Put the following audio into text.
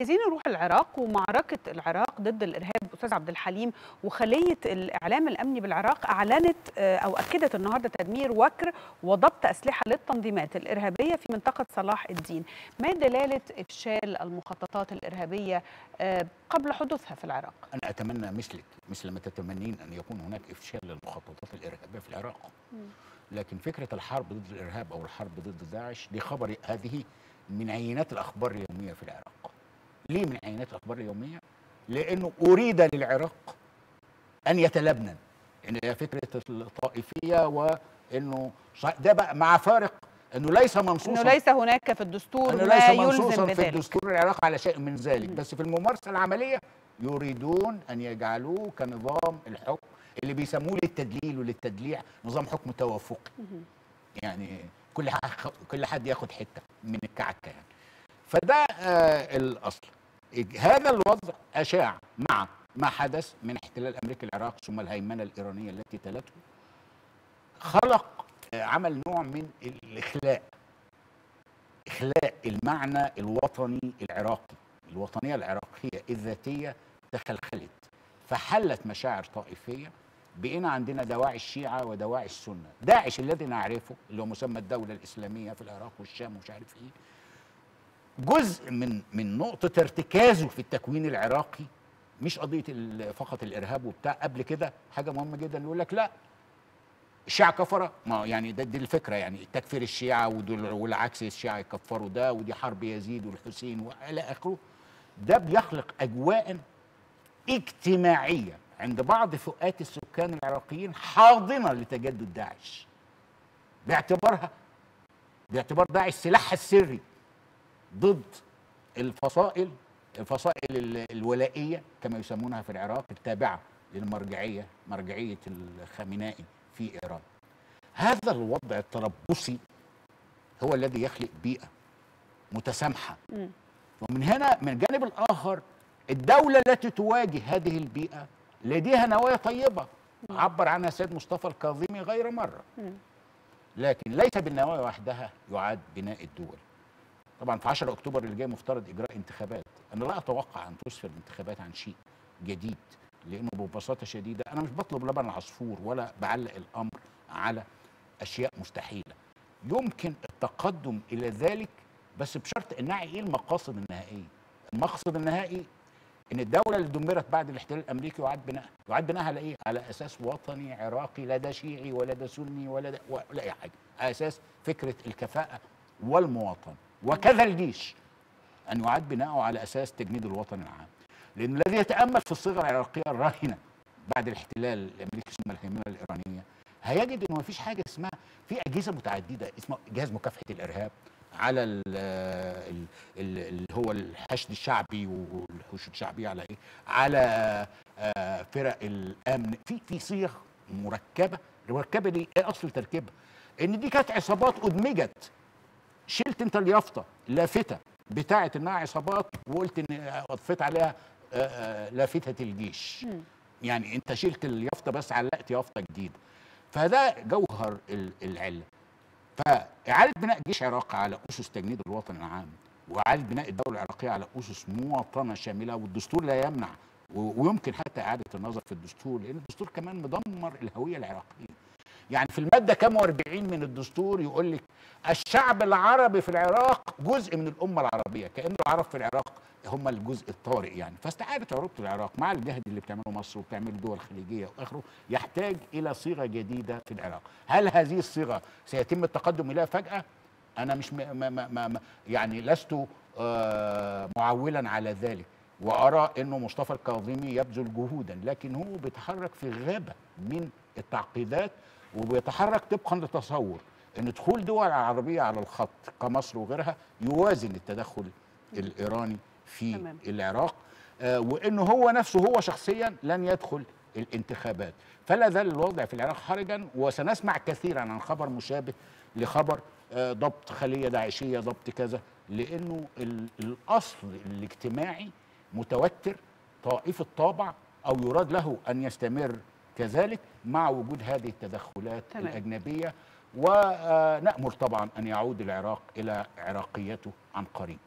عايزين نروح العراق ومعركة العراق ضد الإرهاب أستاذ عبد الحليم وخلية الإعلام الأمني بالعراق أعلنت أو أكدت النهاردة تدمير وكر وضبط أسلحة للتنظيمات الإرهابية في منطقة صلاح الدين. ما دلالة إفشال المخططات الإرهابية قبل حدوثها في العراق؟ أنا أتمنى مثلك مثل ما تتمنين أن يكون هناك إفشال للمخططات الإرهابية في العراق. لكن فكرة الحرب ضد الإرهاب أو الحرب ضد داعش دي خبر هذه من عينات الأخبار اليومية في العراق. ليه من عينات الاخبار اليوميه؟ لأنه أريد للعراق أن يتلبنن. ان هي فكرة الطائفية وإنه ده بقى مع فارق إنه ليس منصوصا إنه ليس هناك في الدستور إنه ما ليس يلزم منصوصا بذلك. في الدستور العراق على شيء من ذلك. بس في الممارسة العملية يريدون أن يجعلوه كنظام الحكم اللي بيسموه للتدليل وللتدليع نظام حكم توافقي. يعني كل كل حد ياخد حتة من الكعكة يعني. فده آه الأصل. هذا الوضع أشاع مع ما حدث من احتلال أمريكا العراق ثم الهيمنة الإيرانية التي تلته. خلق آه عمل نوع من الإخلاء. إخلاء المعنى الوطني العراقي. الوطنية العراقية الذاتية تخلخلت. فحلت مشاعر طائفية بقينا عندنا دواعي الشيعة ودواعي السنة. داعش الذي نعرفه اللي هو مسمى الدولة الإسلامية في العراق والشام ومش عارف إيه. جزء من من نقطة ارتكازه في التكوين العراقي مش قضية فقط الإرهاب وبتاع. قبل كده حاجة مهمة جدا يقول لك لا الشيعة كفرة. ما يعني ده دي الفكرة يعني تكفير الشيعة والعكس الشيعة يكفروا ده ودي حرب يزيد والحسين وإلى آخره. ده بيخلق أجواء اجتماعية عند بعض فئات السكان العراقيين حاضنة لتجدد داعش. باعتبارها باعتبار داعش سلاحها السري. ضد الفصائل الفصائل الولائية كما يسمونها في العراق التابعة للمرجعية مرجعية الخامنائي في إيران. هذا الوضع التربصي هو الذي يخلق بيئة متسامحة. ومن هنا من الجانب الآخر الدولة التي تواجه هذه البيئة لديها نوايا طيبة عبر عنها السيد مصطفى الكاظمي غير مرة. لكن ليس بالنوايا وحدها يعاد بناء الدول. طبعا في 10 أكتوبر اللي جاي مفترض إجراء انتخابات. أنا لا أتوقع أن تسفر الانتخابات عن شيء جديد لأنه ببساطة شديدة أنا مش بطلب لبن العصفور ولا بعلق الأمر على أشياء مستحيلة. يمكن التقدم إلى ذلك بس بشرط ان إيه المقاصد النهائية؟ المقصد النهائي إن الدولة اللي دمرت بعد الاحتلال الأمريكي يعاد بناء يعاد بناءها على إيه؟ على أساس وطني عراقي لا ده شيعي ولا ده سني ولا ده ولا أي حاجة. على أساس فكرة الكفاءة والمواطنة. وكذا الجيش أن يعاد بناؤه على أساس تجنيد الوطن العام لأن الذي يتأمل في الصيغة العراقية الراهنة بعد الاحتلال الأمريكي ثم الهيمنة الإيرانية هيجد أنه مفيش حاجة اسمها في أجهزة متعددة اسمها جهاز مكافحة الإرهاب على ال ال ال اللي هو الحشد الشعبي والحشود الشعبيه على إيه؟ على فرق الأمن في في صيغ مركبة المركبه دي إيه اصل تركيبها؟ إن دي كانت عصابات أدمجت شلت انت اليافطة لافتة بتاعه انها عصابات وقلت ان اضفيت عليها لافته الجيش. يعني انت شلت اليافطة بس علقت يافطة جديدة. فده جوهر العله فإعادة بناء جيش عراقي على أسس تجنيد الوطن العام وإعادة بناء الدولة العراقية على أسس مواطنة شاملة والدستور لا يمنع ويمكن حتى إعادة النظر في الدستور لأن الدستور كمان مدمر الهوية العراقية. يعني في المادة كام واربعين من الدستور يقول لك الشعب العربي في العراق جزء من الأمة العربية كأن العرب في العراق هم الجزء الطارئ يعني. فاستعادة عروبة العراق مع الجهد اللي بتعمله مصر وبتعمله الدول الخليجية وآخره يحتاج إلى صيغة جديدة في العراق. هل هذه الصيغة سيتم التقدم إليها فجأة؟ أنا مش ما ما ما ما يعني لست آه معولا على ذلك وأرى أنه مصطفى الكاظمي يبذل جهودا لكن هو بيتحرك في غابة من التعقيدات وبيتحرك طبقا لتصور إن دخول دول عربية على الخط كمصر وغيرها يوازن التدخل الإيراني في تمام. العراق آه وإنه هو نفسه هو شخصيا لن يدخل الانتخابات فلا زال الوضع في العراق حرجا وسنسمع كثيرا عن خبر مشابه لخبر آه ضبط خلية داعشية ضبط كذا لإنه الأصل الاجتماعي متوتر طائف الطابع أو يراد له أن يستمر كذلك مع وجود هذه التدخلات تمام. الأجنبية ونأمل طبعا أن يعود العراق إلى عراقيته عن قريب